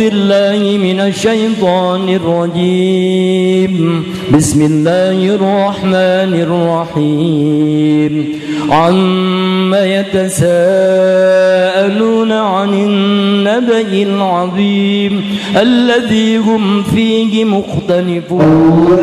بالله من الشيطان الرجيم. بسم الله الرحمن الرحيم. عما يتساءلون عن النبأ العظيم الذي هم فيه مختلفون.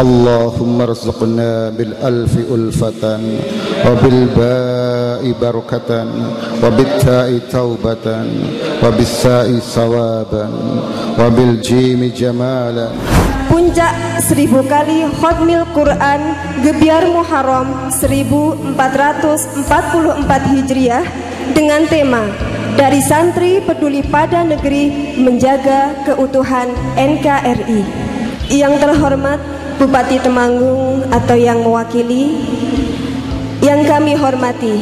اللهم ارزقنا بالألف ألفة وبالباء بركة وبالتاء توبة وبالساء ثوابا وبالجيم جمالا Puncak seribu kali Khotmil Quran Gebiar Muharram 1444 Hijriah dengan tema dari santri peduli pada negeri menjaga keutuhan NKRI. Yang terhormat Bupati Temanggung atau yang mewakili Yang kami hormati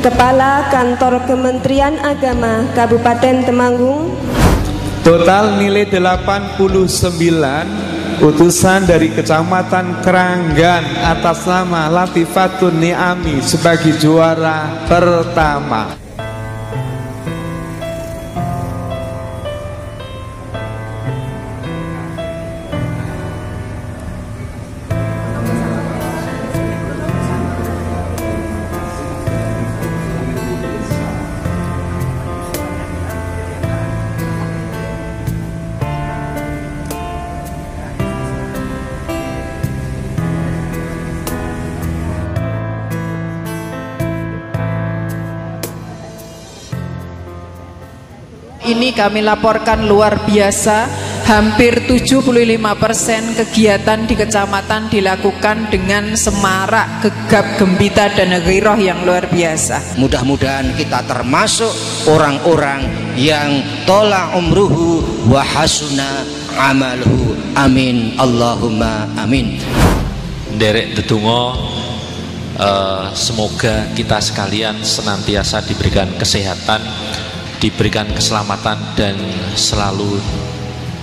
Kepala Kantor Kementerian Agama Kabupaten Temanggung Total nilai 89 utusan dari Kecamatan Keranggan atas nama Latifatun Niami sebagai juara pertama. Ini kami laporkan luar biasa. Hampir 75% kegiatan di kecamatan dilakukan dengan semarak, gegap, gembita, dan giroh yang luar biasa. Mudah-mudahan kita termasuk orang-orang yang tolak umruhu wa hasuna amaluhu. Amin. Allahumma amin. Derek Dedungo uh, Semoga kita sekalian senantiasa diberikan kesehatan diberikan keselamatan dan selalu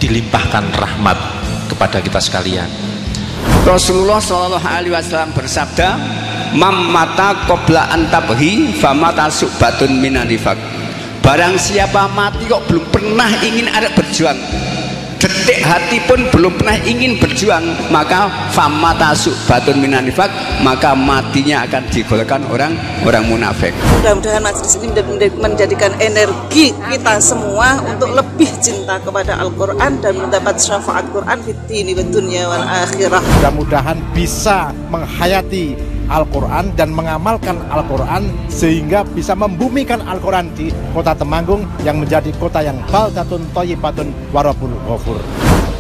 dilimpahkan rahmat kepada kita sekalian. Rasulullah Shallallahu Alaihi Wasallam bersabda, "Mam mata qabla antabhi, famata subatun minanifak." Barang siapa mati kok belum pernah ingin ada berjuang, detik hati pun belum pernah ingin berjuang. Maka famata batun minanifak maka matinya akan digolkan orang orang munafik. Mudah-mudahan majelis ini menjadikan energi kita semua untuk lebih cinta kepada Al-Quran dan mendapat syafaat Quran fitini dunia wal akhirah. Mudah-mudahan bisa menghayati Al-Quran dan mengamalkan Al-Quran sehingga bisa membumikan Al-Quran di kota Temanggung yang menjadi kota yang baldatun toyibatun warabul ghafur.